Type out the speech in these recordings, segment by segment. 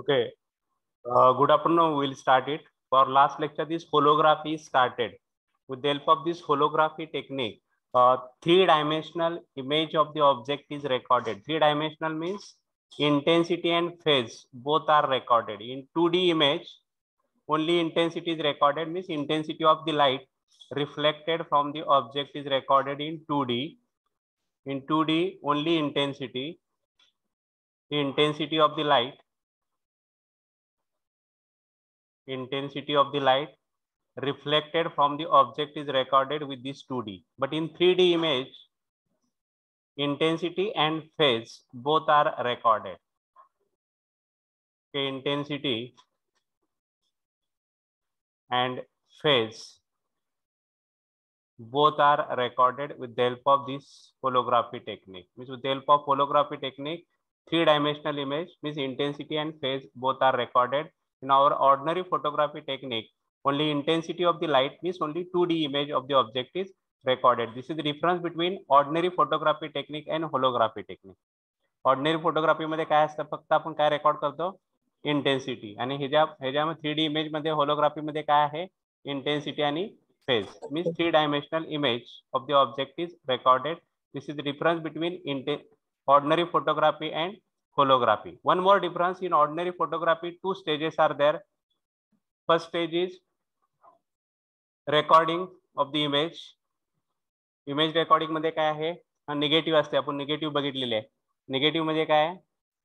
Okay. Uh, good afternoon. We'll start it. For last lecture, this holography started. With the help of this holography technique, uh, three-dimensional image of the object is recorded. Three-dimensional means intensity and phase both are recorded. In 2D image, only intensity is recorded means intensity of the light reflected from the object is recorded in 2D. In 2D, only intensity, intensity of the light intensity of the light reflected from the object is recorded with this 2D. But in 3D image, intensity and phase both are recorded. Okay, intensity and phase both are recorded with the help of this holography technique. Means with the help of holography technique, three-dimensional image means intensity and phase both are recorded in our ordinary photography technique, only intensity of the light means only 2D image of the object is recorded. This is the difference between ordinary photography technique and holography technique. Ordinary photography मध्ये काय असतं फक्त आपण काय record करतो intensity आणि ह्याच्या ह्याच्यामध्ये थ्री डी इमेज मध्ये होलोग्राफी मध्ये काय आहे इंटेन्सिटी आणि phase means three dimensional image of the object is recorded this is the difference between इंटे ordinary photography and holography. One more difference in ordinary photography, two stages are there. First stage is recording of the image. Image recording काय आहे? Negative असते आपण negative बघितलेले आहे. Negative मध्ये काय आहे?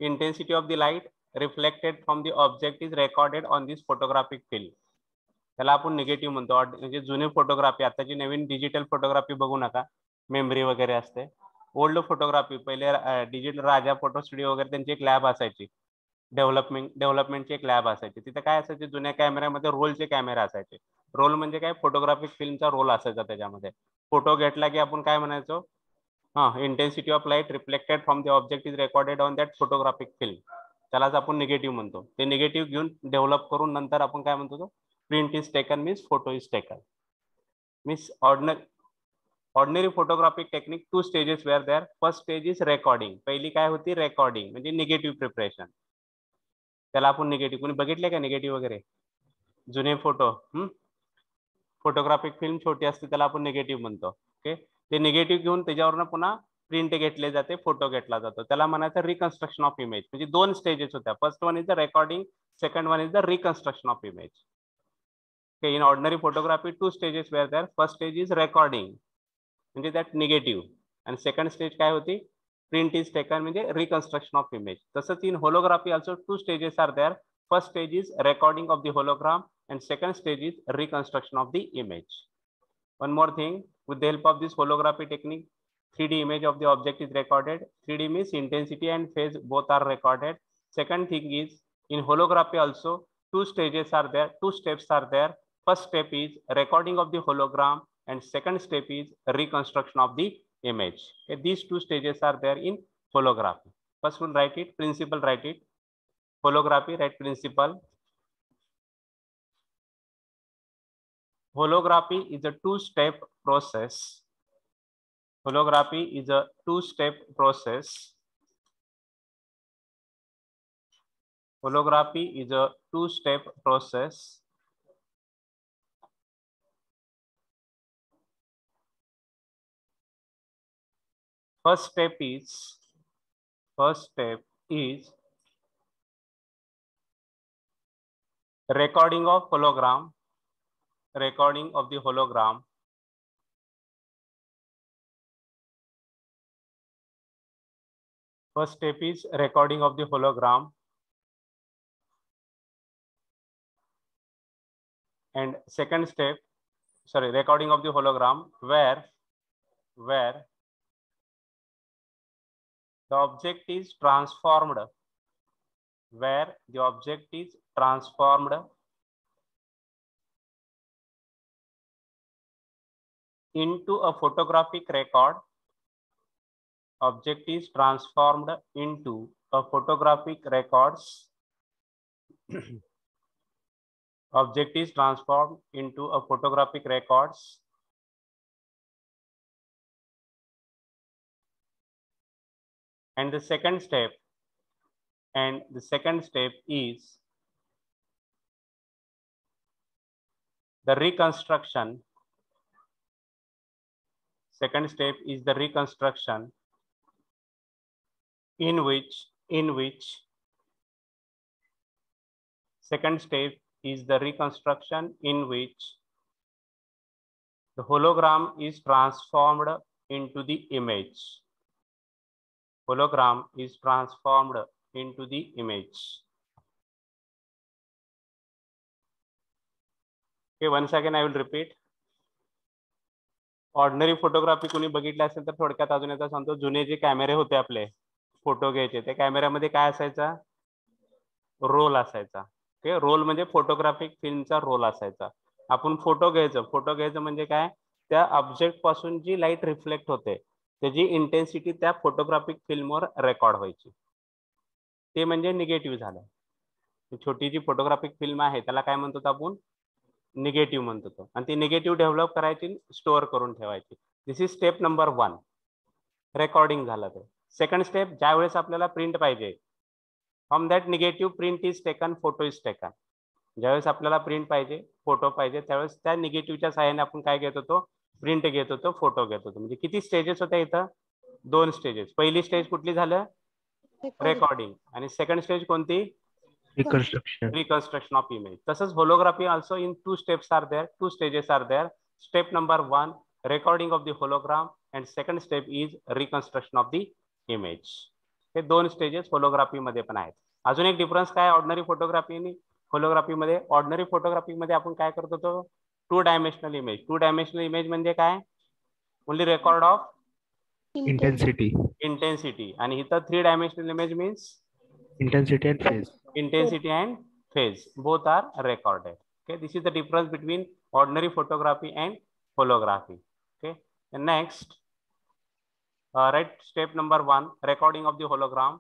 Intensity of the light reflected from the object is recorded on this photographic film त्याला आपण निगेटिव्ह म्हणतो. म्हणजे जुने फोटोग्राफी आताची नवीन डिजिटल फोटोग्राफी बघू नका. मेमरी वगैरे असते. ओल्ड फोटोग्राफी पहिले डिजिटल राजा फोटो स्टुडिओ वगैरे त्यांची एक लॅब असायची. डेव्हलपमेंट डेव्हलपमेंटची एक लॅब असायची. तिथे काय असायचे जुन्या कॅमेऱ्यामध्ये रोलचे कॅमेरे असायचे. रोल म्हणजे काय? फोटोग्राफिक फिल्मचा रोल असायचा त्याच्यामध्ये. फोटो घेतला की आपण काय म्हणायचो? हा intensity of light reflected from the object is recorded on that photographic film त्यालाच आपण निगेटिव्ह म्हणतो. ते निगेटिव्ह घेऊन डेव्हलप करून नंतर आपण काय म्हणतो print is taken means photo is taken means ordinary ordinary photographic technique two stages where there first stage is recording पहिली काय होती? रेकॉर्डिंग म्हणजे निगेटिव्ह प्रिपरेशन त्याला आपण निगेटिव्ह कोणी बघितले का निगेटिव्ह वगैरे? जुने फोटो फोटोग्राफिक फिल्म छोटी असते त्याला आपण निगेटिव्ह म्हणतो. ओके ते निगेटिव्ह घेऊन त्याच्यावरनं पुन्हा प्रिंट घेतले जाते फोटो घेतला जातो. त्याला म्हणायचं रिकन्स्ट्रक्शन ऑफ इमेज म्हणजे दोन स्टेजेस होत्या. First one is the recording second one is the reconstruction of image in ordinary photography two stages were there first stage is recording that negative and second stage काय होती? Print is taken म्हणजे reconstruction of image तसंच in holography also two stages are there first stage is recording of the hologram and second stage is reconstruction of the image one more thing with the help of this holography technique three D image of the object is recorded three D means intensity and phase both are recorded second thing is in holography also two stages are there two steps are there first step is recording of the hologram and second step is reconstruction of the image. Okay, these two stages are there in holography. First we'll write it, principle write it. Holography, write principle. Holography is a two-step process. Holography is a two-step process. Holography is a two-step process. First step is, first step is recording of hologram recording of the hologram. First step is recording of the hologram. And second step, sorry, recording of the hologram where, where the object is transformed, where the object is transformed? Into a photographic record. Object is transformed into a photographic records. Object is transformed into a photographic records and the second step and the second step is the reconstruction. Second step is the reconstruction in which in which second step is the reconstruction in which the hologram is transformed into the image hologram is transformed into the image. Okay once again i will repeat. Ordinary photography कोणी बघितली असेल तर थोडक्यात अजून याचा सांगतो जुने जे कॅमेरे होते आपले फोटो घ्यायचे त्या कॅमेऱ्यामध्ये काय असायचा? रोल असायचा. ओके रोल म्हणजे फोटोग्राफिक फिल्मचा रोल असायचा. आपण फोटो घ्यायचं फोटो घ्यायचं म्हणजे काय? त्या ऑब्जेक्टपासून जी लाइट रिफ्लेक्ट होते त्याची इंटेन्सिटी त्या फोटोग्राफिक फिल्मवर रेकॉर्ड व्हायची. ते म्हणजे निगेटिव्ह झालं. छोटी जी फोटोग्राफिक फिल्म आहे त्याला काय म्हणतो आपण? निगेटिव्ह म्हणतो तो. आणि ती निगेटिव्ह डेव्हलप करायची स्टोअर करून ठेवायची. This is step number one recording झालं ते. सेकंड स्टेप ज्या वेळेस आपल्याला प्रिंट पाहिजे from that negative print is taken photo is taken ज्यावेळेस आपल्याला प्रिंट पाहिजे फोटो पाहिजे त्यावेळेस त्या निगेटिव्हच्या सहाय्याने आपण काय घेत होतो? प्रिंट घत होते फ़ोटो घेत होतो. म्हणजे किती स्टेजेस होत्या इथं? दोन स्टेजेस पहिली स्टेज कुछ झालं रेकॉर्डिंग आणि सेकंड स्टेज कोणती? रिकन्स्ट्रक्शन ऑफ़ इमेज तसच holography also in two steps are there two stages are there step number one recording of the hologram and second step is reconstruction of the image दोन stages holography मे पे अजून एक difference काय? Ordinary photography holography मे ordinary photography मे अपन का two dimensional image two dimensional image only record of intensity intensity इत three dimensional image means intensity and phase intensity and phase both are recorded okay this is the difference between ordinary photography and holography okay next right step number one recording of the hologram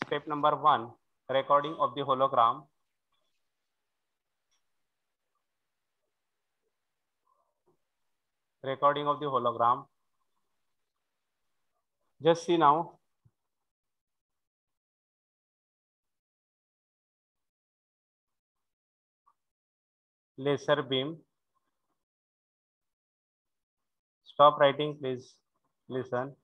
step number one recording of the hologram recording of the hologram just see now laser beam. Stop writing, please listen.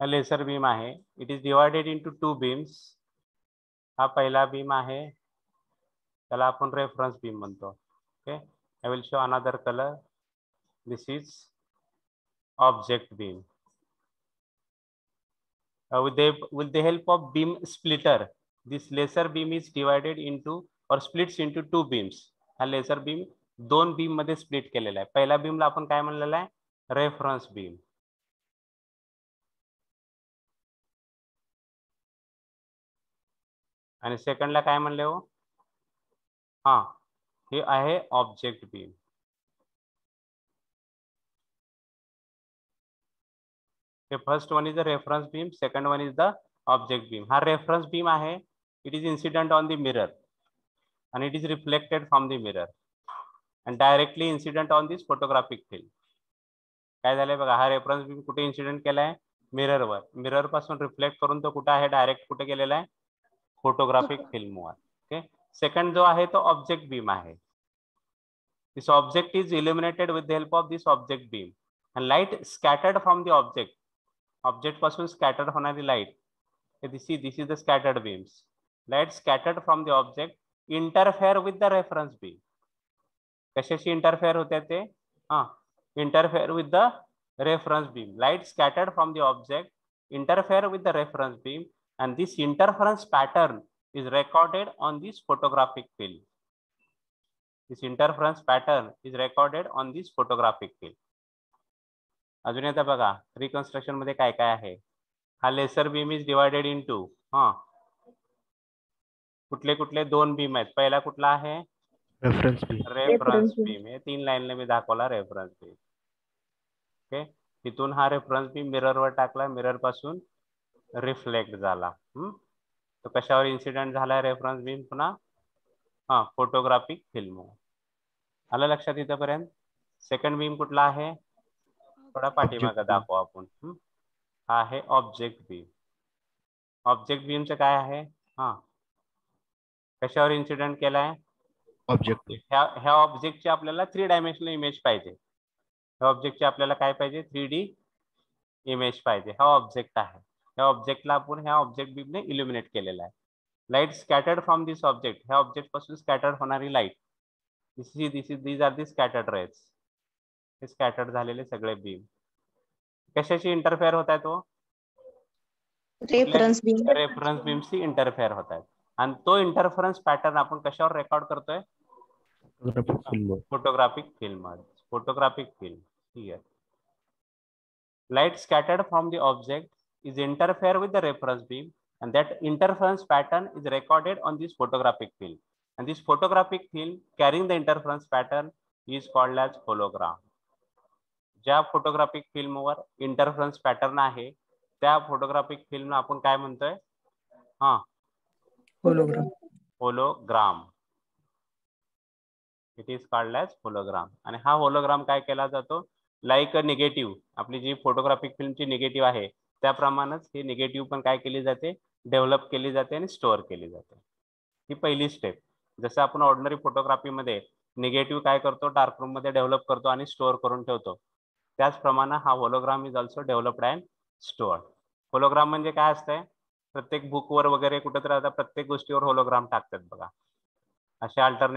A laser beam आहे. It is divided into two beams. हा पहिला beam आहे त्याला आपण reference beam म्हणतो okay I will show another this is object beam. Uh, with the with the help of beam splitter this laser beam is divided into or splits into two beams. हा laser beam दोन बीममध्ये split केलेला आहे. पहिल्या बीमला आपण काय म्हणलेला आहे? Reference beam आणि सेकंडला काय म्हणले हो? हा हे आहे object beam hey first one is the reference beam second one is the object beam हा रेफरन्स बीम आहे. It is incident on the mirror and it is reflected from the mirror and directly incident on this photographic film काय झालंय बघा, हा reference beam कुठे incident केलाय? मिररवर mirror पासून रिफ्लेक्ट करून तो कुठे आहे? डायरेक्ट कुठे गेलेला आहे? फोटोग्राफिक फिल्मवर ओके सेकंड जो आहे तो ऑब्जेक्ट बीम आहे. This object is illuminated with the help of this object beam and light scattered from the object object पासून स्कॅटर्ड होणारी light this is this is the scattered beams light scattered from the object interfere with the reference beam कशाशी interfere होते ते हा interfere with the reference beam light scattered from the object interfere with the reference beam and this interference pattern is recorded on this photographic film. This interference pattern is recorded on this photographic film. अजून येतं बघा रिकन्स्ट्रक्शनमध्ये काय काय आहे? हा laser beam is divided into हा. कुठले कुठले? दोन बीम आहेत. पहिला कुठला आहे? Reference beam. रेफरन्स बीम हे तीन लाईनला मी दाखवला रेफरन्स बीम ओके तिथून हा रेफरन्स बीम मिररवर टाकला. मिररपासून रिफ्लेक्ट झाला. हम्म? तो कशावर इन्सिडेंट झाला रेफरन्स बीम पुन्हा? हा फोटोग्राफिक फिल्म आलं लक्षात इथंपर्यंत? सेकंड बीम कुठला आहे? थोडा पाठीमागं. दाखवू आपण. हम्म? हा आहे ऑब्जेक्ट बीम ऑब्जेक्ट बीमचं काय आहे? हा. कशावर इन्सिडेंट केलाय? Objective. ह्या ह्या ऑब्जेक्टची आपल्याला थ्री डायमेन्शनल इमेज पाहिजे. ह्या ऑब्जेक्टची आपल्याला काय पाहिजे? थ्री डी इमेज पाहिजे. हा ऑब्जेक्ट आहे. ह्या ऑब्जेक्टला आपण ह्या ऑब्जेक्ट बीमने इल्युमिनेट केलेला आहे. Light scattered from this object ह्या ऑब्जेक्ट पासून स्कॅटर्ड होणारी light this is this is these are the scattered rays hey scattered सगले बीम कशाशी इंटरफेर होता है तो? रेफरन्स बीम रेफरन्स बीम से इंटरफेर होता है तो इंटरफरन्स पैटर्न अपन कशा रेकॉर्ड करते photographic film photographic film light scattered from the object is interfere with the reference beam and that interference pattern is recorded on this photographic film and this photographic film carrying the interference pattern is called as hologram ज्या photographic फिल्मवर interference pattern आहे त्या photographic film आपण काय म्हणतोय? हा. Hologram hologram it is called as hologram आणि हा होलोग्राम काय केला जातो? लाईक अ निगेटिव्ह आपली जी फोटोग्राफिक फिल्मची निगेटिव्ह आहे त्याप्रमाणेच ही निगेटिव्ह पण काय केली जाते? डेव्हलप केली जाते आणि स्टोअर केली जाते. ही पहिली स्टेप जसं आपण ऑर्डिनरी फोटोग्राफीमध्ये निगेटिव्ह काय करतो? डार्क रूममध्ये डेव्हलप करतो आणि स्टोअर करून ठेवतो. त्याचप्रमाणे हा hologram is also developed and stored hologram म्हणजे काय प्रत्येक बुकवर वगैरे कुठेतरी आता प्रत्येक गोष्टीवर होलोग्राम टाकतात बघा.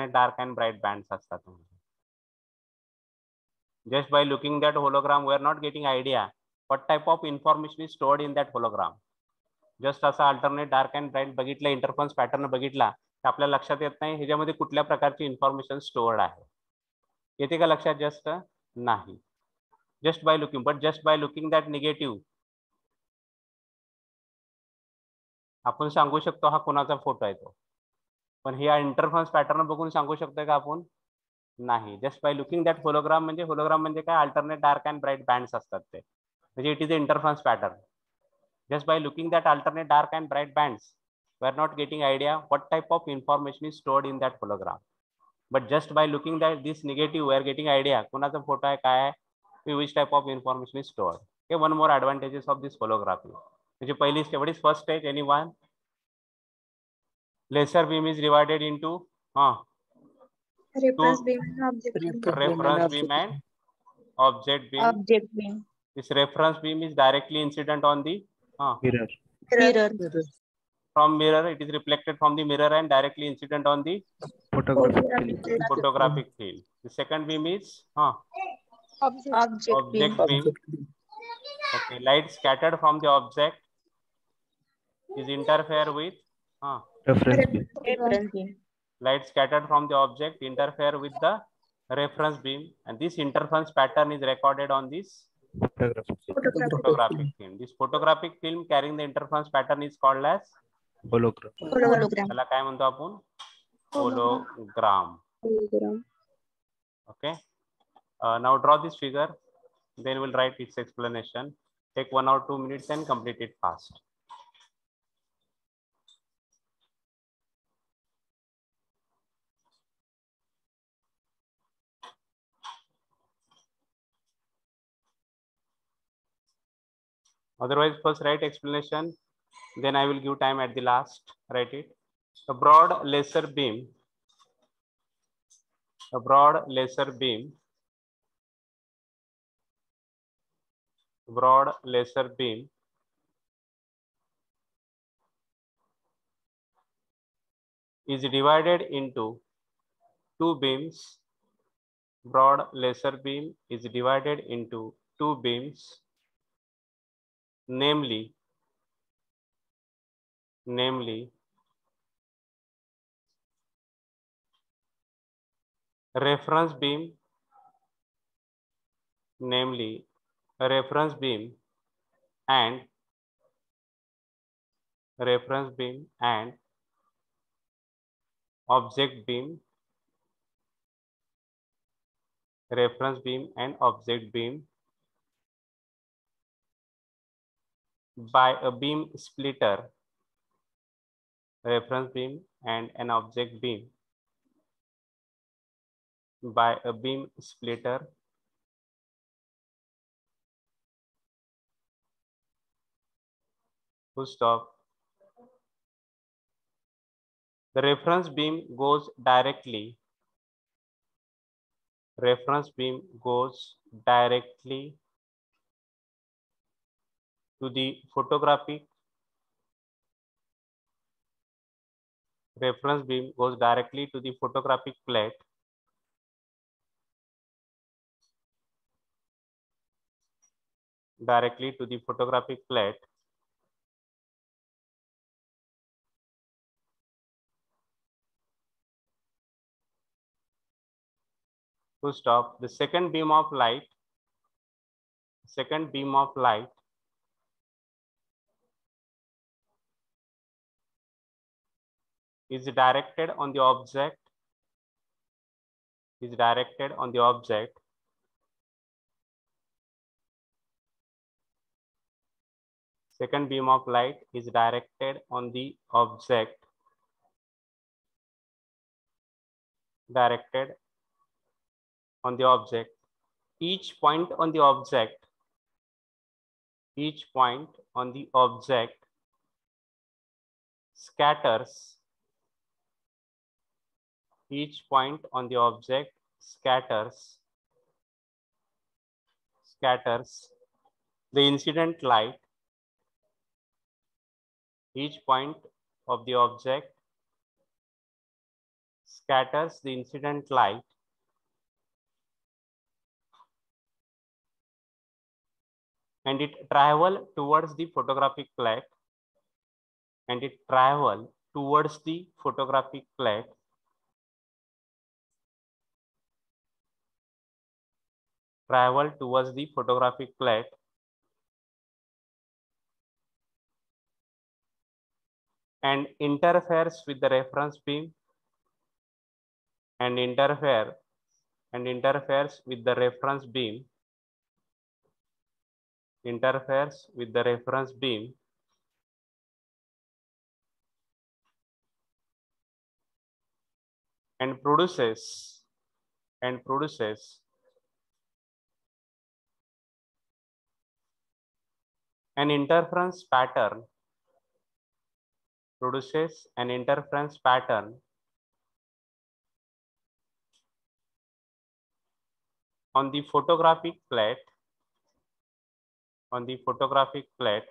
Dark and bright bands just by looking that hologram we are not getting idea what type of information is stored in that hologram. Just असा अल्टरनेट डार्क अँड ब्राईट बघितला इंटरफरन्स पॅटर्न बघितला, तर आपल्या लक्षात येत नाही ह्याच्यामध्ये कुठल्या प्रकारची इन्फॉर्मेशन स्टोअर्ड आहे. येते का लक्षात? जस्ट नाही. Just by looking but just by looking that negative आपण सांगू शकतो हा कोणाचा फोटो आहे तो. पण हे इंटरफरन्स पॅटर्न बघून सांगू शकतोय का आपण? नाही. Just by looking that hologram म्हणजे होलोग्राम म्हणजे काय? Alternate dark and bright bands असतात ते. म्हणजे it is a interference pattern just by looking that alternate dark and bright bands we are not getting idea what type of information is stored in that hologram. But just by looking at this negative we are getting idea कुणाचा photo आहे काय आहे? which type of information is stored okay one more advantages of this holography म्हणजे पहिली step what is first stage anyone laser beam is divided into हा reference beam object reference beam and object beam object beam this reference beam is directly incident on the हा Mirror. Mirror from mirror it is reflected from the mirror and directly incident on the Photographic film. photographic field the second beam is huh, object beam object beam okay light scattered from the object is interfere with huh, Reference beam. Reference beam light scattered from the object interfere with the reference beam and this interference pattern is recorded on this Photographic film. photographic film this photographic film carrying the interference pattern is called as Hologram. Hologram त्याला काय म्हणतो आपण hologram okay uh, now draw this figure. Then we'll write its explanation. Take one or two minutes and complete it fast. Otherwise first write explanation. Then i will give time at the last. Write it. A broad laser beam. A broad laser beam broad laser beam. Is divided into two beams. Broad laser beam is divided into two beams namely namely reference beam namely reference beam and reference beam and object beam reference beam and object beam by a beam splitter reference beam and an object beam by a beam splitter full stop. The reference beam goes directly. Reference beam goes directly to the photographic. Reference beam goes directly to the photographic plate. Directly to the photographic plate to stop. The second beam of light second beam of light is directed on the object is directed on the object. Second beam of light is directed on the object directed on the object. Each point on the object. Each point on the object scatters. Each point on the object scatters. Scatters the incident light. Each point of the object scatters the incident light and it travel towards the photographic plate and it travel towards the photographic plate travel towards the photographic plate and interferes with the reference beam. And interfere and interferes with the reference beam interferes with the reference beam. And produces and produces. An interference pattern produces an interference pattern. On the photographic plate on the photographic plate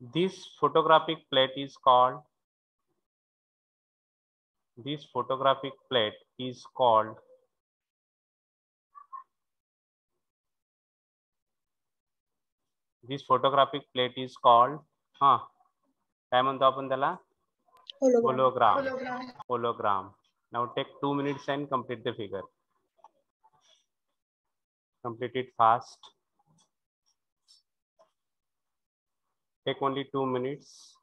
this photographic plate is called this photographic plate is called this photographic plate is called हा काय म्हणतो आपण त्याला Hologram. hologram hologram Now take two minutes and complete the figure. Complete it fast. Take only two minutes.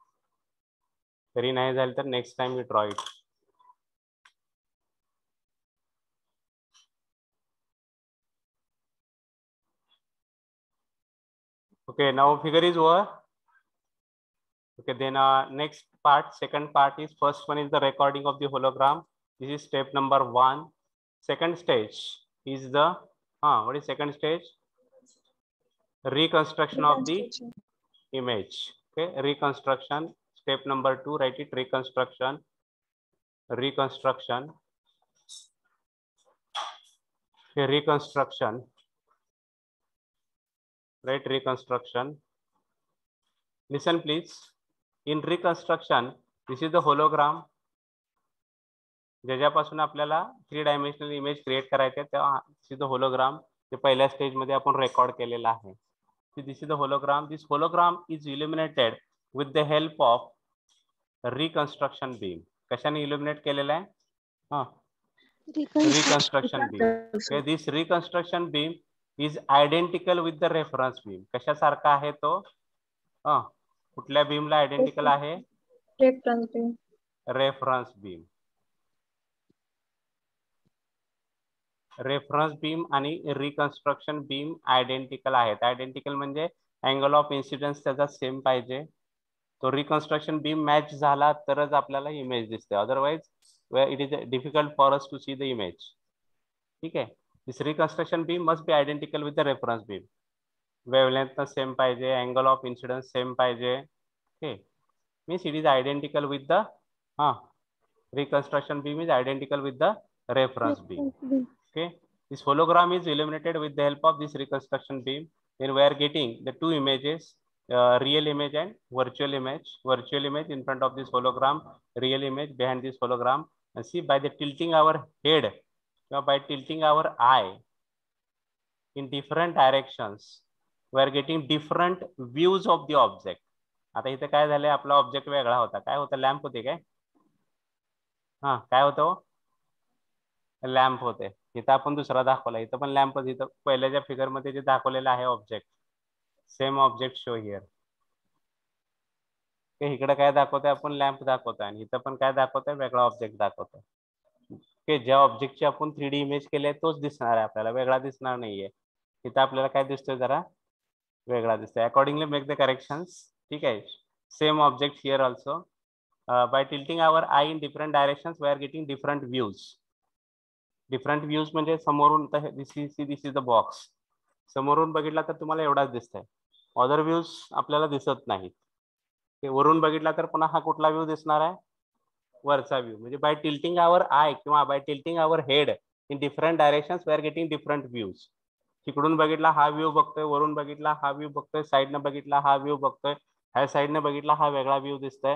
Very nice, Alter. Next time you try it. Okay, now figure is over. Okay, then uh, next part, second part is first one is the recording of the hologram this is step number one. Second stage is the uh, what is second stage? Reconstruction of the image. Okay reconstruction. Step number two write it reconstruction. Reconstruction. Okay, reconstruction. Write reconstruction. Listen please. In reconstruction this is the hologram ज्याच्यापासून आपल्याला three dimensional image create करायचे तेव्हा this is the hologram ते पहिल्या स्टेजमध्ये आपण record केलेलं आहे. This is the hologram this hologram is illuminated with the help of reconstruction beam कशाने इल्युमिनेट केलेलं आहे? हा. Reconstruction beam this reconstruction beam is identical with the reference beam कशासारखा आहे तो? हा. कुठल्या बीमला आयडेंटिकल आहे. रेफरन्स बीम रेफरन्स बीम आणि रिकन्स्ट्रक्शन बीम आयडेंटिकल आहेत. आयडेंटिकल म्हणजे अँगल ऑफ इन्सिडन्स त्याचा सेम पाहिजे. तो रिकन्स्ट्रक्शन बीम मॅच झाला तरच आपल्याला इमेज दिसते otherwise it is difficult for us to see the image ठीक आहे? This reconstruction beam must be identical with the reference beam wavelength same पाहिजे अँगल ऑफ इन्सिडन्स सेम पाहिजे. Okay means it is identical with the हा reconstruction beam is identical with the reference beam okay this hologram is illuminated with the help of this reconstruction beam then we are getting the two images uh, real image and virtual image virtual image in front of this hologram real image behind this hologram and see by the tilting our head you know, by tilting our eye in different directions we are getting different views of the object आता इथे काय झालंय आपला object वेगळा होता काय होता lamp होते काय हा काय होतं लॅम्प होते इथं आपण दुसरा दाखवला. इथं पण लॅम्प इथं पहिल्याच्या फिगरमध्ये जे दाखवलेलं आहे object same object show here इकडे काय दाखवतोय? आपण लॅम्प दाखवतोय आणि इथं पण काय दाखवतोय? वेगळा ऑब्जेक्ट दाखवतोय. ओके ज्या ऑब्जेक्टची आपण थ्री डी इमेज केली आहे तोच दिसणार आहे आपल्याला. वेगळा दिसणार नाहीये. इथं आपल्याला काय दिसतोय जरा? वेगळा दिसतोय. अकॉर्डिंगली मेक द करेक्शन्स ठीक आहे? Same object here also by tilting our eye in different directions we are getting different views different views म्हणजे समोरून this is this is the box समोरून बघितला तर तुम्हाला एवढाच दिसतंय. अदर व्ह्यूज आपल्याला दिसत नाहीत. ते वरून बघितला तर पुन्हा हा कुठला व्ह्यू दिसणार आहे? वरचा व्ह्यू म्हणजे बाय टिल्टिंग आवर आय किंवा by tilting our head in different directions we are getting different views तिकडून बघितला हा व्ह्यू बघतोय. वरून बघितला हा व्ह्यू बघतोय. साईडनं बघितला हा व्ह्यू बघतोय. ह्या साईडनं बघितला हा वेगळा व्ह्यू दिसतोय.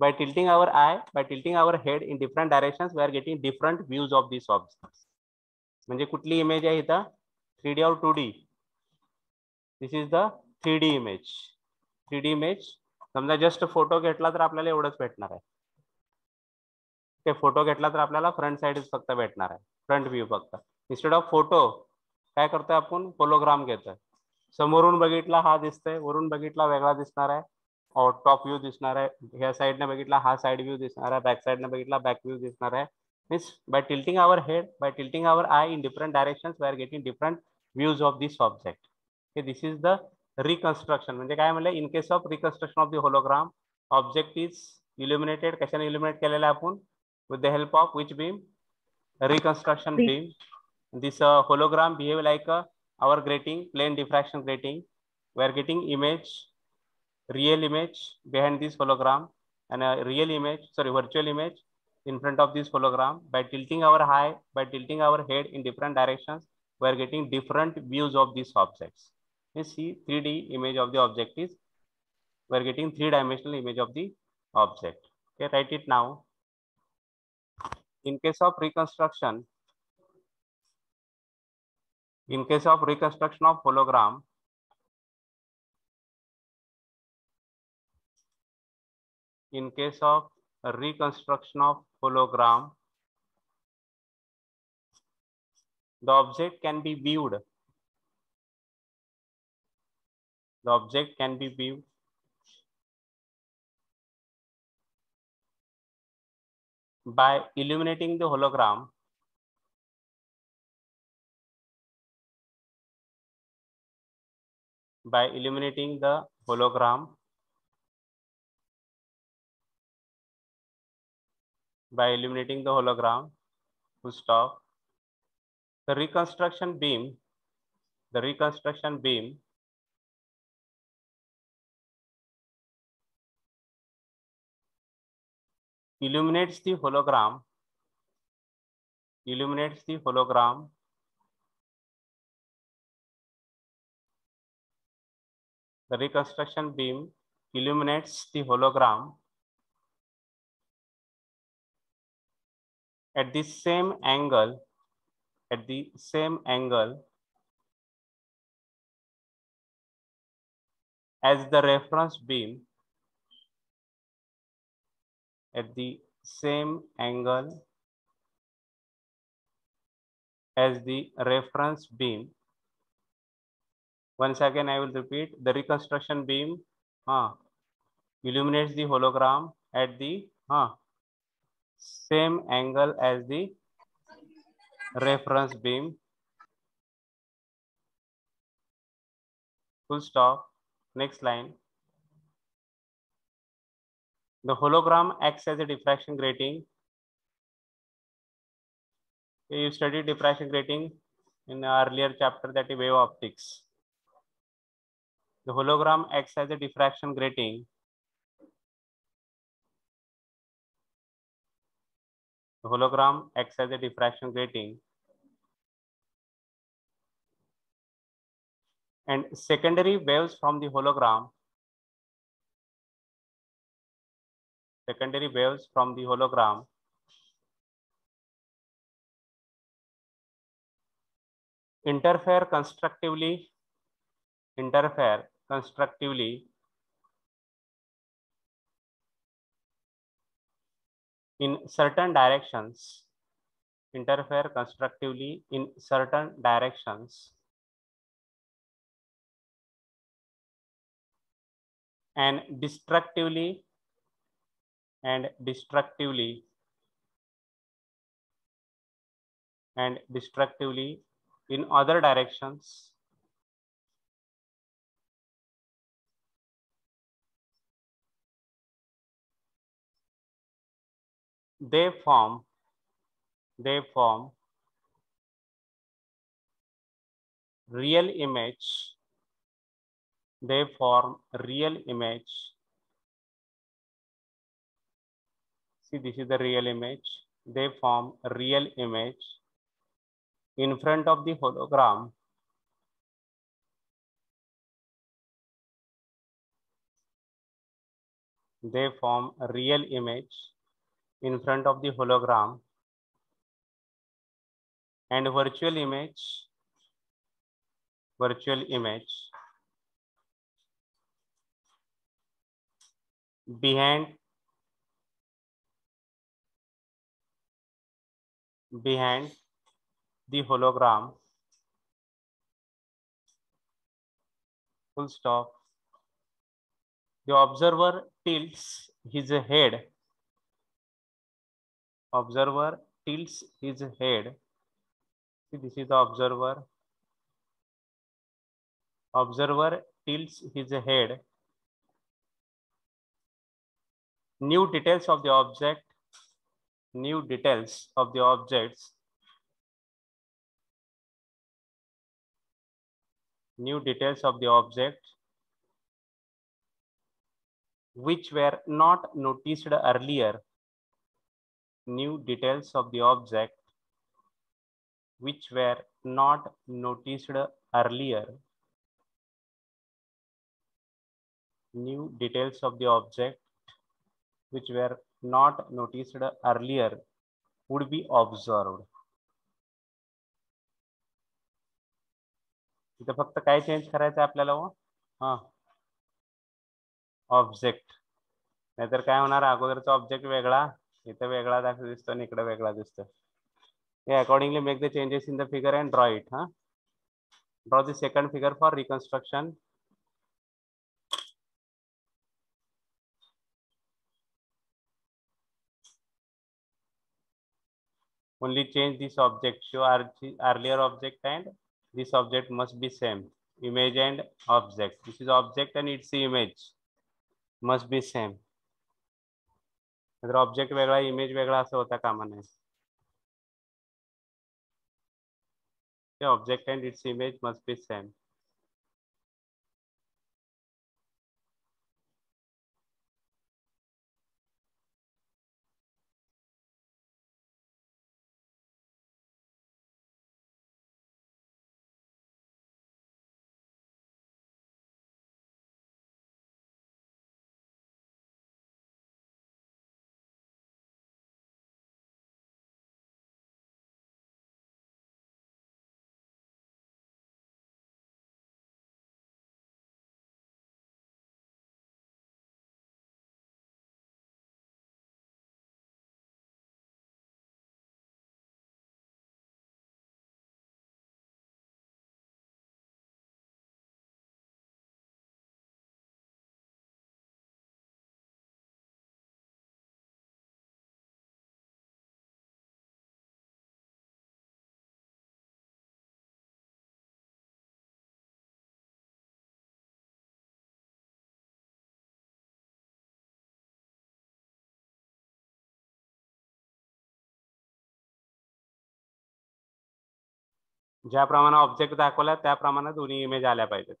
By tilting our eye by tilting our head in different directions we are getting different views of these objects. म्हणजे कुठली इमेज आहे इथं? थ्री डी और two D this is the three D image three D image समजा just photo घेतला तर आपल्याला एवढंच भेटणार आहे. ते फोटो घेतला तर आपल्याला फ्रंट साइड फक्त भेटणार आहे. फ्रंट व्ह्यू फक्त. इन्स्टेड ऑफ फोटो काय करतोय आपण? होलोग्राम घेतोय. समोरून बघितला हा दिसतोय वरून बघितला वेगळा दिसणार आहे. टॉप व्ह्यू दिसणार आहे. ह्या साईडने बघितला हा साईड व्ह्यू दिसणार आहे. बॅक साईडने बघितला बॅक व्ह्यू दिसणार आहे. Means by tilting our head by tilting our eye in different directions we are getting different views of this object hey this is the reconstruction म्हणजे काय म्हणलं? In case of reconstruction of the hologram object is illuminated कशाने illuminate केलेलं आहे आपण? With the help of which beam reconstruction beam this behave like uh, our grating plane diffraction grating. We are getting image real image behind this hologram and a real image sorry virtual image in front of this hologram by tilting our eye by tilting our head in different directions we are getting different views of these objects. You see 3d image of the object is we are getting three dimensional image of the object. Okay write it now. In case of reconstruction in case of reconstruction of hologram in case of reconstruction of hologram the object can be viewed. The object can be viewed. By illuminating the hologram by illuminating the hologram by illuminating the hologram full stop. The reconstruction beam the reconstruction beam illuminates the hologram illuminates the hologram the reconstruction beam illuminates the hologram at the same angle at the same angle as the reference beam at the same angle as the reference beam. Once again i will repeat the reconstruction beam uh, illuminates the hologram at the uh, same angle as the reference beam. Full stop. Next line. The hologram acts as a diffraction grating. You studied diffraction grating in earlier chapter that is wave optics. The hologram acts as a diffraction grating. Hologram acts as a diffraction grating. And secondary waves from the hologram secondary waves from the hologram interfere constructively interfere constructively in certain directions interfere constructively in certain directions. And destructively and destructively. And destructively in other directions they form they form real image they form real image. See this is the real image. They form real image in front of the hologram. They form real image in front of the hologram and virtual image virtual image behind behind the hologram full stop. The observer tilts his head observer tilts his head. See this is the observer. Observer tilts his head. New details of the object. New details of the objects. New details of the object. Which were not noticed earlier new details of the object which were not noticed earlier new details of the object which were not noticed earlier would be observed इथं फक्त काय change करायचं आपल्याला हो हा object नाहीतर काय होणार अगोदरचा ऑब्जेक्ट वेगळा इथं वेगळा दाखव दिसतो आणि इकडे वेगळा हे accordingly make the changes in the figure and draw it हा draw the second figure for reconstruction only change this object show earlier object and this object must be same image and object this is object and its image must be same object वेगळा image वेगळा असं होता कामा नये ते object and it's image must be same ज्याप्रमाणे object दाखवला त्याप्रमाणे दोन्ही इमेज आल्या पाहिजेत.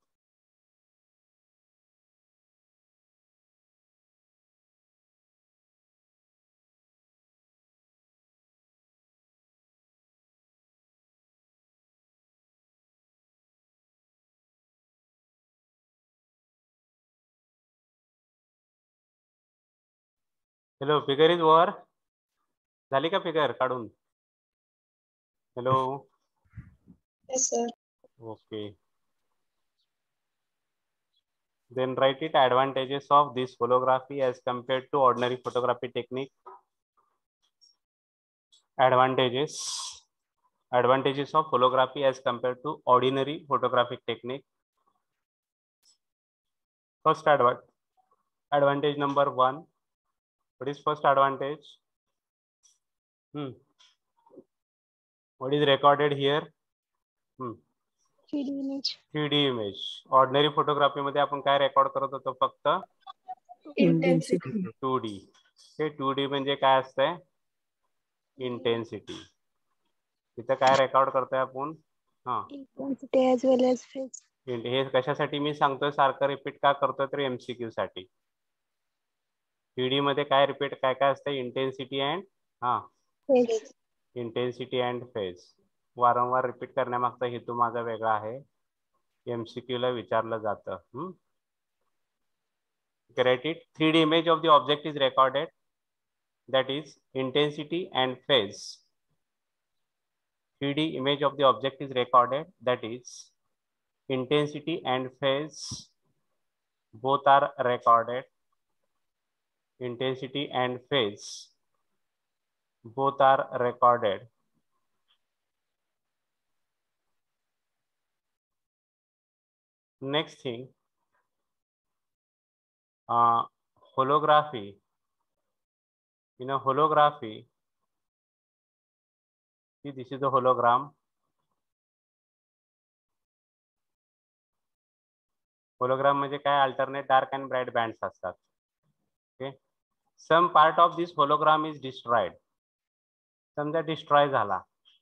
हॅलो फिगर इज वर झाली का फिगर काढून? Hello Yes, sir. okay. Then write it advantages of this holography as compared to ordinary photography technique. Advantages. Advantages of holography as compared to ordinary photographic technique. First adva- advantage number one. What is first advantage? Hmm. what is recorded here 3D image. Three D image. Ordinary photography मध्ये आपण काय record करत होतो फक्त. Two D हे two D म्हणजे काय असतंय? इंटेन्सिटी तिथं काय रेकॉर्ड करतोय आपण? हा. हे कशासाठी मी सांगतोय? सारखं रिपीट का करतोय तर एमसीक्यू साठी. थ्री डी मध्ये काय रिपीट काय काय असतं इंटेन्सिटी अँड हा. इंटेन्सिटी अँड फेज वारंवार रिपीट करण्यामागचा हेतु मज़ा वेगड़ा है एम सी क्यूला विचारलं जातं. Credit three D image of the object is recorded that is intensity and phase three D image of the object is recorded that is intensity and phase both are recorded intensity and phase. Both are recorded. Next thing uh, holography in a holography see this is a hologram hologram म्हणजे काय alternate dark and bright bands असतात okay some part of this hologram is destroyed समजा destroy झाला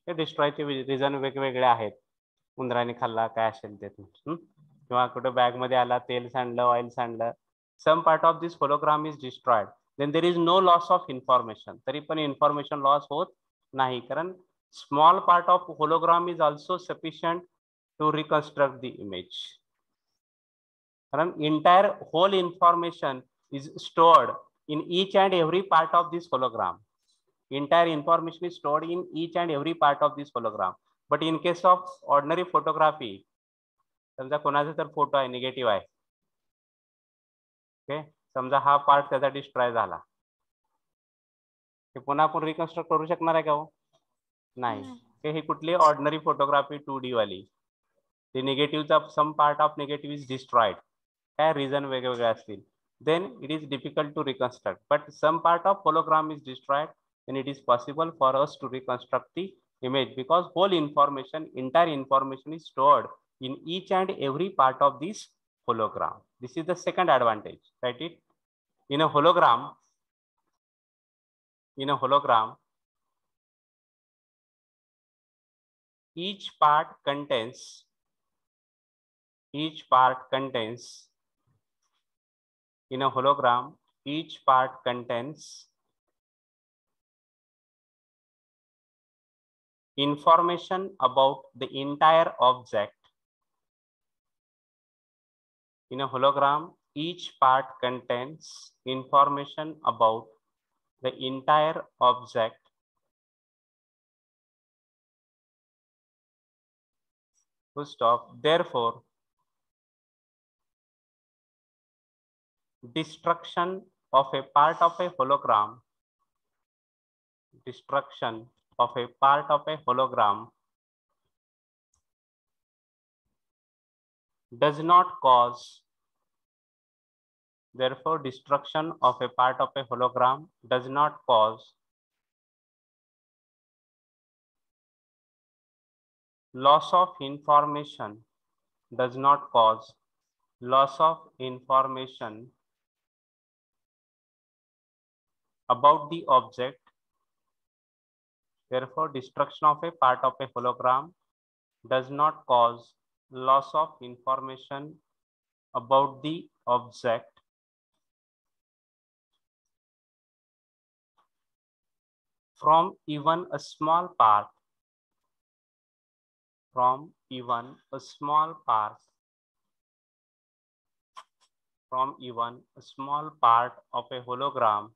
ते डिस्ट्रॉयचे reason वेगवेगळे आहेत उंदराने खाल्ला काय असेल ते हम्म? किंवा कुठं बॅग मध्ये आला तेल सांडलं ऑइल सांडलं some part of this hologram is destroyed then there is no loss of information तरी पण इन्फॉर्मेशन लॉस होत नाही कारण small part of hologram is also sufficient to reconstruct the image कारण entire whole information is stored in each and every part of this hologram. Entire information is stored in each and every part of this hologram. But in case of ordinary photography, समझा को photo है negative है okay समझा हा part destroy झाला. Reconstruct करू शकना है क्या हो? नाही. हे फोटोग्राफी टू डी वाली. Negative निगेटिव्हचा some part of negative is destroyed क्या reason वेगवेगे then it is difficult to reconstruct but some part of hologram is destroyed then it is possible for us to reconstruct the image because whole information entire information is stored in each and every part of this hologram. This is the second advantage, right? It in a hologram, in a hologram, each part contains each part contains in a hologram, each part contains information about the entire object. In a hologram, each part contains information about the entire object. Full stop. Therefore, destruction of a part of a hologram destruction of a part of a hologram does not cause therefore destruction of a part of a hologram does not cause loss of information does not cause loss of information about the object. Therefore, destruction of a part of a hologram does not cause loss of information about the object. from even a small part from even a small part from even a small part of a hologram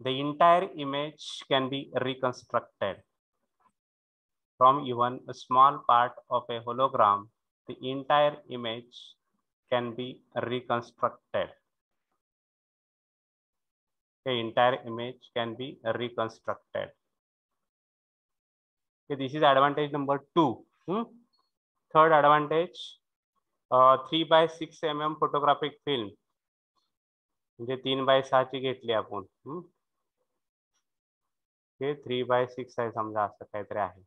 the entire image can be reconstructed. From even a small part of a hologram the entire image can be reconstructed. The entire image can be reconstructed okay this is advantage number two hmm? third advantage uh, 3 by 6 mm photographic film म्हणजे तीन बाय सहाची घेतली आपण हे three by six आहे समजा असं काहीतरी आहे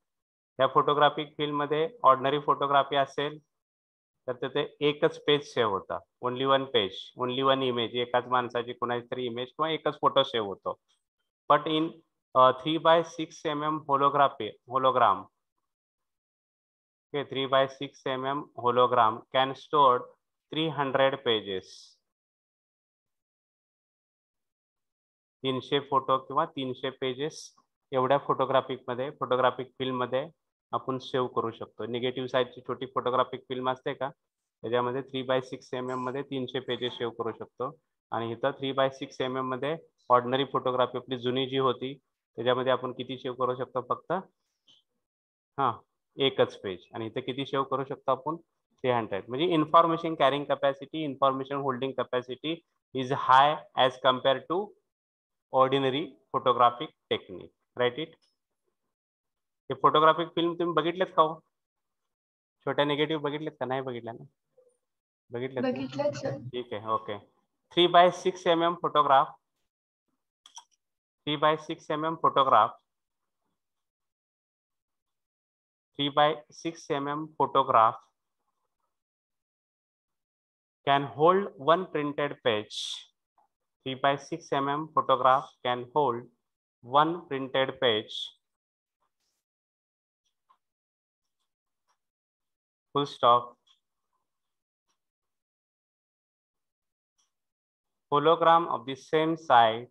त्या फोटोग्राफिक फिल्ममध्ये ऑर्डनरी फोटोग्राफी असेल तर तिथे एकच पेज सेव्ह होता. Only one page only one image एकाच माणसाची तरी इमेज किंवा एकच फ़ोटो सेव्ह होतो. But in three by six M M holography hologram okay 3 by 6 mm hologram can store 300 pages. तीनशे फ़ोटो किंवा तीनशे पेजेस एवढ्या फोटोग्राफिक मध्ये फोटोग्राफिक फ़िल्म मध्ये आपण सेव्ह करू शकतो. निगेटिव्ह साईडची छोटी फोटोग्राफिक फ़िल्म असते का? Three by six M M मध्ये तीनशे पेजेस सेव्ह करू शकतो. आणि three by six M M मध्ये ऑर्डनरी फोटोग्राफी आपली जुनी जी होती आपण किती सेव्ह करू शकतो फक्त? हा, एकच पेज आणि इथे सेव्ह करू शकतो आपण? Three hundred information carrying capacity information holding capacity is high as compare to ordinary photographic technique right it hey photographic film तुम्ही बघितलेत का हो? छोट्या निगेटिव्ह बघितलेत का? नाही बघितल्या ना? बघितलं ठीक आहे okay three by six M M photograph three by six M M photograph three by six M M photograph can hold one printed page. 3 by 6 mm photograph can hold one printed page. Full stop. Hologram of the same size,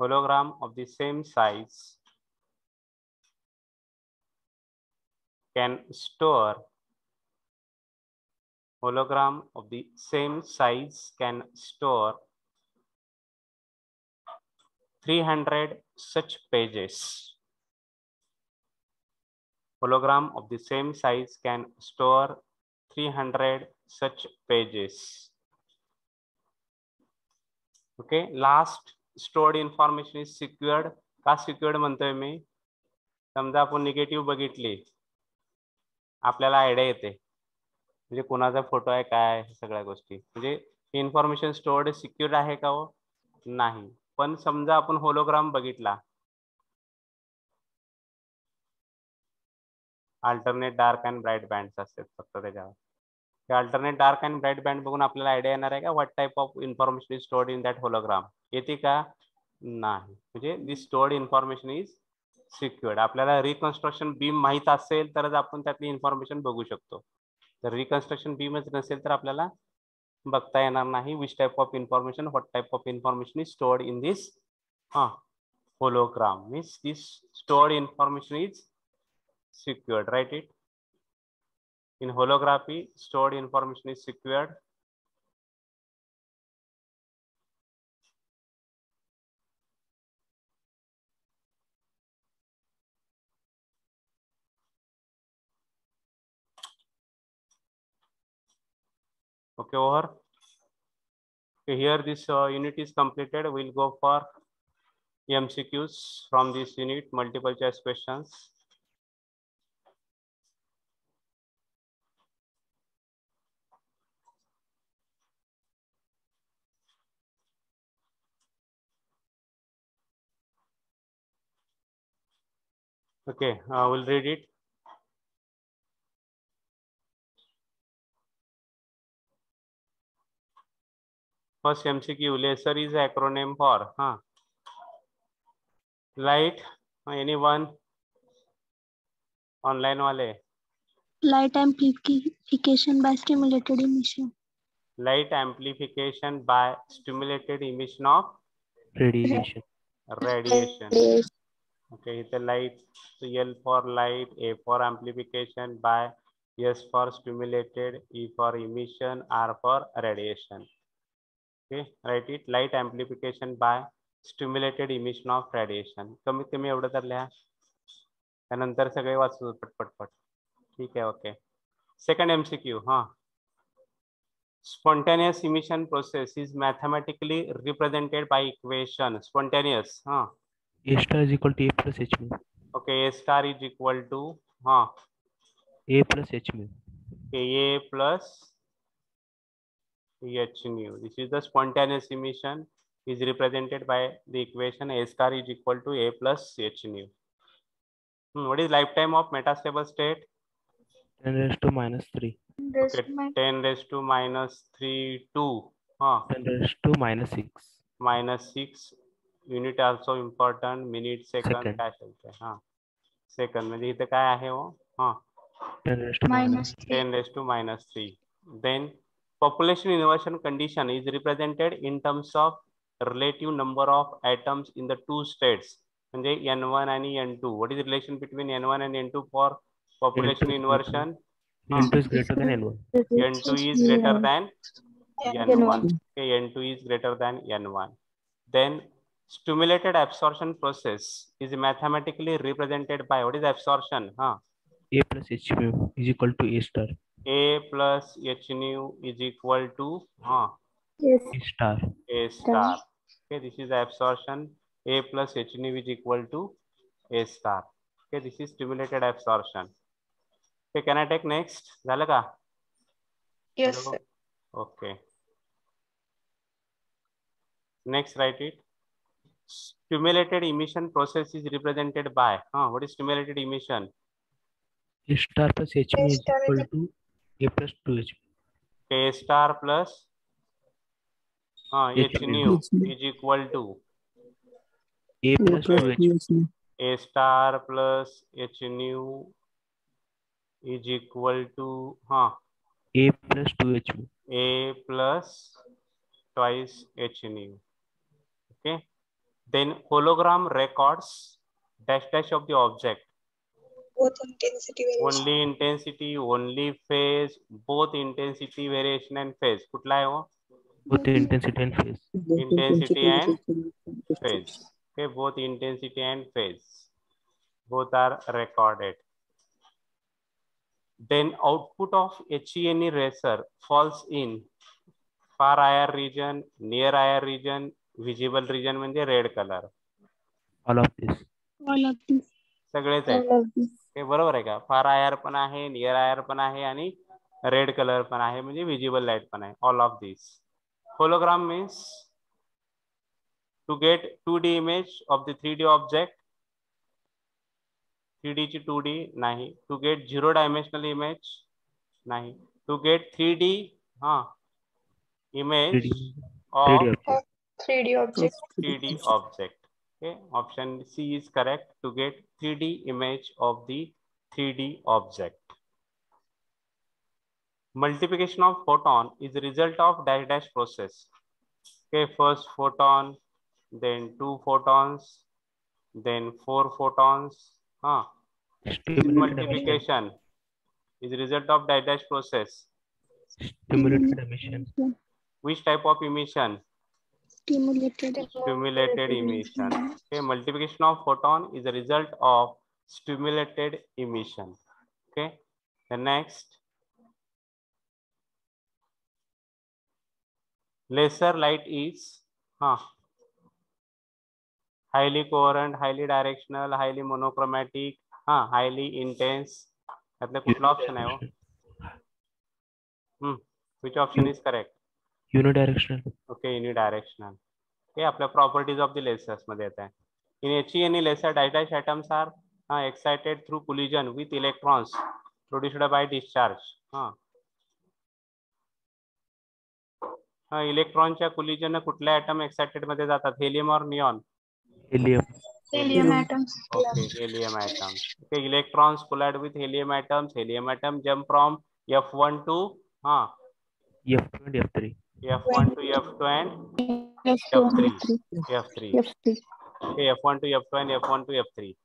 hologram of the same size can store hologram of the same size can store 300 such pages. Hologram of the same size can store 300 such pages. Okay, last stored information is secured. का secured म्हणतोय मी? समजा आपण negative बघितली. आपल्याला idea येते. म्हणजे कोणाचा फोटो आहे काय आहे सगळ्या गोष्टी. म्हणजे इन्फॉर्मेशन स्टोअर्ड सिक्युअर्ड आहे का हो? नाही. पण समजा आपण होलोग्राम बघितला. Alternate dark and bright band असतात फक्त त्याच्यावर. ते alternate dark and bright band बघून आपल्याला आयडिया येणार आहे का? What type of information is stored in that hologram येते का? नाही. म्हणजे this stored information is secured आपल्याला रिकन्स्ट्रक्शन बीम माहीत असेल तरच आपण त्यातली इन्फॉर्मेशन बघू शकतो. तर रिकन्स्ट्रक्शन बीमच नसेल तर आपल्याला बघता येणार नाही which type of information what type of information is stored in this हा hologram means this stored information is secured write it? In holography stored information is secured. Okay over okay, here this uh, unit is completed. We'll go for mcqs from this unit multiple choice questions okay uh, we'll read it First MCQ, laser is acronym for, huh? Light, anyone? Online wale. Light amplification by stimulated emission. Light amplification by stimulated emission of radiation. radiation, radiation. Okay, it's a light, so L for light, A for amplification by, S for stimulated, E for emission, R for radiation. Okay, write it, light amplification by stimulated emission of radiation कमीत कमी एवढं तर लिहा त्यानंतर सगळे वाचू पटपटपट ठीक आहे ओके सेकंड एमसीक्यू हा spontaneous emission process is mathematically represented by equation spontaneous huh A star is equal to A plus H mu. okay a star is equal to huh A plus H mu. okay a plus h nu this is the spontaneous emission is represented by the equation a star is equal to a plus h nu Hmm, what is lifetime of metastable state 10 raised to minus 3. okay 10 raised to minus 3 2 huh 10 raised to minus 6. minus 6 unit also important minute second काय चालतंय हा. सेकंद म्हणजे इथे काय आहे ten raise to minus three then population inversion condition is represented in terms of relative number of atoms in the two states N one and N two what is relation between N one and N two for population inversion N two is greater N two is greater one N two is greater N one then stimulated absorption process is mathematically represented by what is absorption? Huh? A plus H mu is equal to A star. A plus H nu is equal to huh? yes. A star. A star. Okay, this is absorption. A plus H nu is equal to A star. Okay, this is stimulated absorption. Okay, can I take next? Zalaga? Yes. Sir. Okay. Next, write it. Stimulated emission process is represented by. Huh, what is stimulated emission? A star plus H is equal to A plus 2 H mu. A star plus uh, H nu is equal to A plus 2 H. A star plus H nu is equal to huh, A plus 2 H. A plus twice H nu. Okay. Then hologram records dash dash of the object. Both intensity variation. only intensity, only phase, both intensity variation and phase. कुठला आहे हो? Both intensity and phase. Intensity and phase. Okay, both intensity and phase. Both are recorded. Then output of HEN eraser falls in far IR region, near IR region, visible region म्हणजे red color. All of this. all of these सगळेच आहेत. All of this. हे बरोबर आहे का far आयर पण आहे near आयर पण आहे आणि रेड कलर पण आहे म्हणजे विजिबल लाईट पण आहे all of this hologram means to get two D image of the three D object three D ची टू डी नाही to get zero dimensional image नाही टू गेट थ्री डी हा 3D. Image of. 3D object. 3D object. Okay, option C is correct to get 3D image of the 3D object. Multiplication of photon is the result of dash dash process. Okay, first photon, then two photons, then four photons. Huh. Stimulated emission. Multiplication is the result of dash dash process. Stimulated emission. Which type of emission? stimulated stimulated emission. Okay, multiplication of photon is a result of stimulated emission. Okay, the next. Laser light is huh, highly coherent, highly directional, highly monochromatic, huh, highly intense. त्यातलं कुठला option आहे हो? Hmm, which option is correct? Unidirectional. Okay unidirectional हे आपल्या properties of the lasers मध्ये येत आहे in H any laser डायडॅश atoms are excited through collision with electrons produced by discharge हा. हा इलेक्ट्रॉनच्या कुलिजन कुठल्या ऍटम एक्साइटेड मध्ये जातात? हेलियम और neon Helium. Helium atoms. Okay helium atoms. Okay electrons collide with helium atoms. Helium atom jump from f1 to हा. F2 and F3. f1 to f2 and F2 F3. F3 f3 F3 Okay, F1 to F2 and F1 to F3.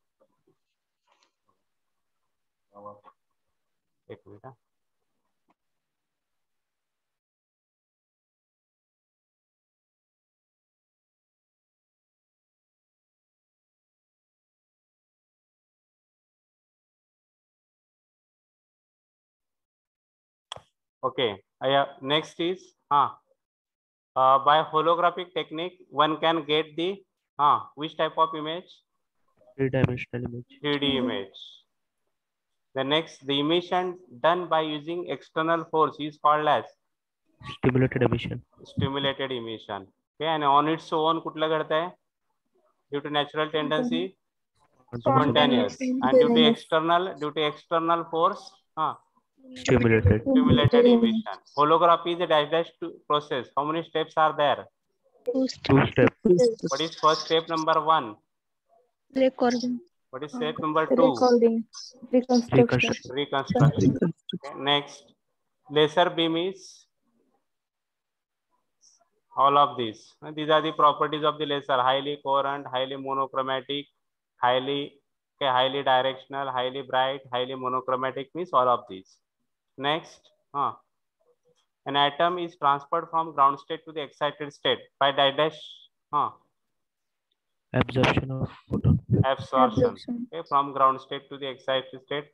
एक minute हा. Okay. Uh, next is uh, uh, by holographic technique, one can get the uh, which type of image? Three dimensional image. 3D image. The next, the emission done by using external force is called as Stimulated emission. stimulated emission. Okay, and on its own कुठलं घडतंय? Due to natural tendency, spontaneous. And due to external, due to external force, uh, Stimulated. stimulated emission. Holography is a dash dash process. How many steps are there? Two step. What is first step number one? Recording. What is step number two? Recording. Reconstruction. Reconstruction. Reconstruction. Okay, Next, laser beam is all of these. And These are the properties of the laser: highly coherent, highly monochromatic, highly okay, highly directional, highly bright, highly monochromatic means all of these. Next, huh. an atom is transferred from ground state to the excited state by dash dash huh, Absorption of photon. absorption. Absorption. Okay, from ground state to the excited state,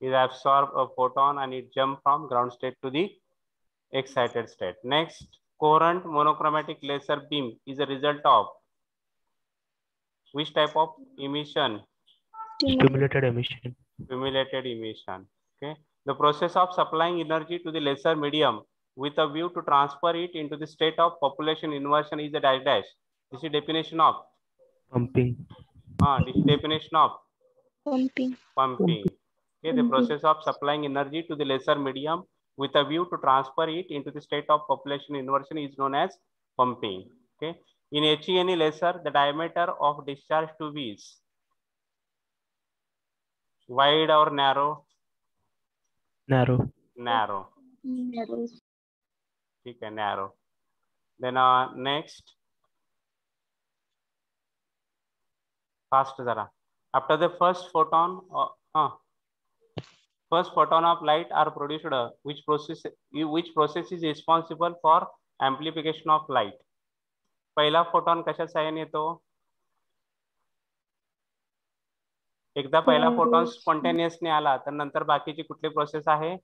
it absorb a photon and it jump from ground state to the excited state. Next, coherent monochromatic laser beam is a result of which type of emission? Stimulated emission. Stimulated emission. Okay, the process of supplying energy to the laser medium with a view to transfer it into the state of population inversion is a dash dash. This is definition of. Pumping. Uh, this is definition of Pumping. pumping. Okay, the process of supplying energy to the laser medium with a view to transfer it into the state of population inversion is known as pumping. Okay, in HENE laser, the diameter of discharge tube is wide or narrow? Narrow. Narrow. Narrow. Okay, narrow. Then uh, next, fast zara. After the first photon, uh, uh, first photon of light are produced, uh, which process which process is responsible for amplification of light? पहिला photon कशा येतो एकदा पहिला photon स्पॉन्टेनियसने आला तर नंतर बाकीची कुठली प्रोसेस आहे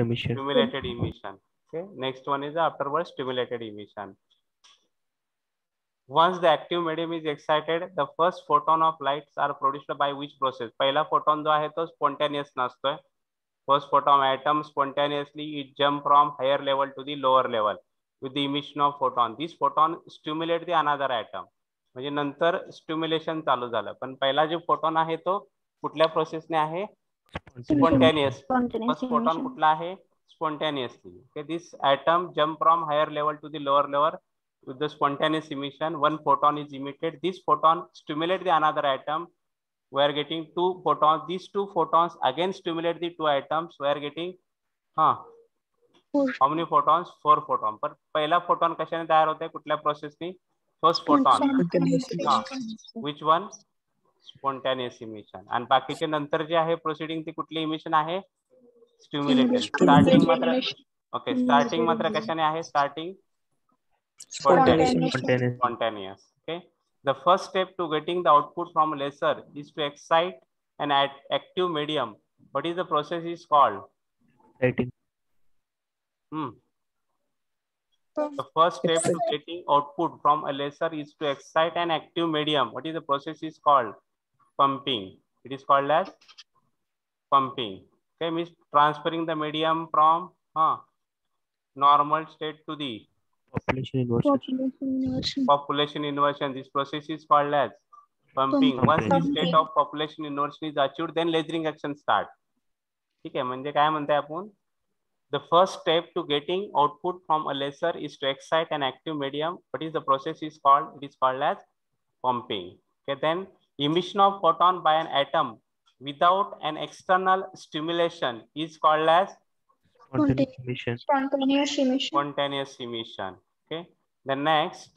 emission. stimulated emission. Okay, next one is the afterwards stimulated emission. Once the active medium is excited, the first photon of lights are produced by which process? पहिला photon जो आहे तो spontaneous नसतोय. First photon atom spontaneously it jump from higher level to the lower level with the emission of photon. This photon stimulate the another atom. नंतर stimulation चालू पेला जो photon है तो कुछ प्रोसेस ने है स्पॉन्टेनिस्पॉन कुछ spontaneously jump from higher level to the lower level with spontaneous emission one photon is emitted this photon stimulate the another atom we are getting two photo these two photo again stimulate the two atoms we are getting हाँ how many photons four photon पर पहला photon कशाने तैयार होता है कुछ process नहीं So spontaneous. spontaneous. Which one? Spontaneous emission आणि बाकीचे नंतर जे आहे प्रोसिडिंग ते कुठले इमिशन आहे? स्टिम्युलेटेड स्टार्टिंग मात्र ओके स्टार्टिंग मात्र कशाने आहे? Starting spontaneous okay the first step to getting the output from laser is to excite and active medium what is the process is called the first step to getting output from a laser is to excite an active medium what is the process is called pumping it is called as pumping okay means transferring the medium from huh, normal state to the Population inversion. Population inversion. population inversion. This process is called as pumping. Once the Pumping. state of population inversion is achieved, then lasering action start. ठीक आहे म्हणजे काय म्हणताय आपण the first step to getting output from a laser is to excite an active medium. What is the process is called? It is called as pumping. Okay, then emission of photon by an atom without an external stimulation is called as Spontaneous emission. Spontaneous emission. spontaneous emission. Okay. The next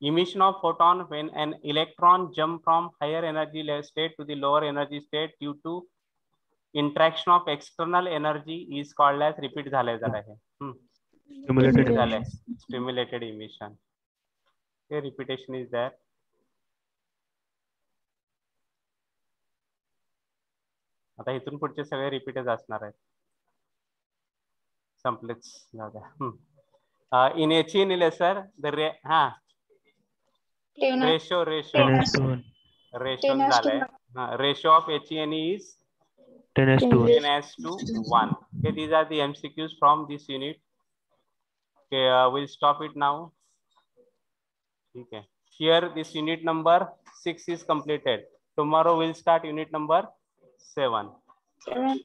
emission of photon when an electron jump from higher energy state to the lower energy state due to interaction of external energy is called as repeat झालंय आहे हे. झाले stimulated emission हे repetition is that आता इथून पुढचे सगळे रिपीटच असणार आहेत. संपलेच इन एच इन इले सर रे हा. रेशो रेशो रेशो झालाय. Ratio of H in is Ten as to one. ten as to one. Okay, these are the MCQs from this unit. Okay, uh, we'll stop it now. Okay. Here, this unit number six is completed. Tomorrow we'll start unit number seven. seven